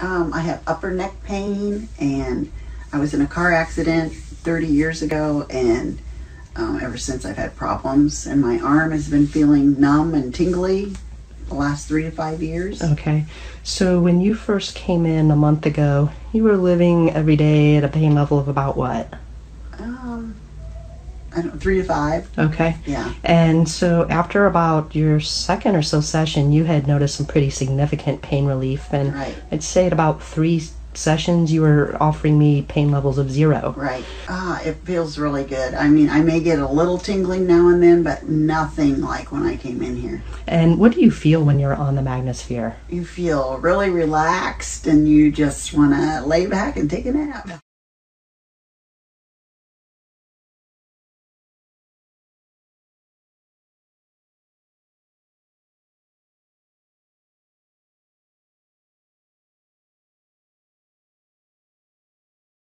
Um, I have upper neck pain, and I was in a car accident 30 years ago, and um, ever since I've had problems, and my arm has been feeling numb and tingly the last three to five years. Okay. So when you first came in a month ago, you were living every day at a pain level of about what? Um, I don't three to five. Okay. Yeah. And so after about your second or so session, you had noticed some pretty significant pain relief. And Right. I'd say at about three sessions, you were offering me pain levels of zero. Right. Ah, it feels really good. I mean, I may get a little tingling now and then, but nothing like when I came in here. And what do you feel when you're on the Magnosphere? You feel really relaxed and you just want to lay back and take a nap.